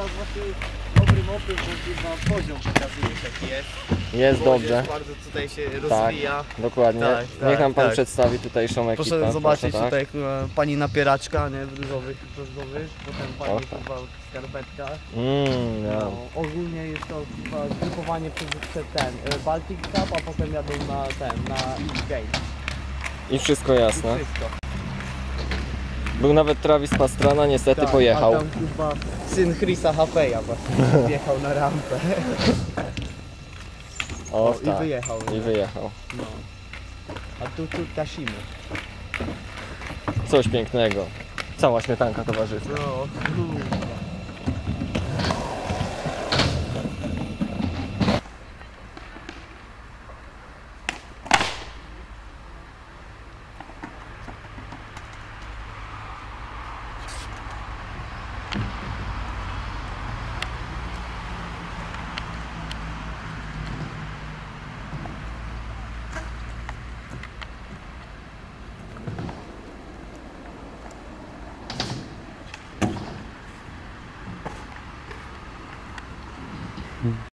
teraz właśnie dobry motyw, bo chyba poziom pokazujesz jaki jest. Jest Młodzież dobrze. bardzo tutaj się rozwija. Dokładnie. Tak, Niech tak, nam pan tak. przedstawi tutejszą ekipę. Proszę zobaczyć tak? tutaj pani napieraczka, nie, w różowych i brązowych, potem pani O, tak. chyba w. Mm. No, ogólnie jest to chyba zgrupowanie przez, przez ten e, Baltic Cup, a potem jadą na ten, na East Gate. I wszystko I jasne. wszystko. Był nawet Travis Pastrana, niestety Tak, pojechał. A tam syn Chrisa Hafeja właśnie wjechał na rampę. O, O, tak. I wyjechał. I nie? wyjechał. No. A tu, tu tasimy. Coś pięknego. Cała śmietanka towarzystwa. No, Hmm.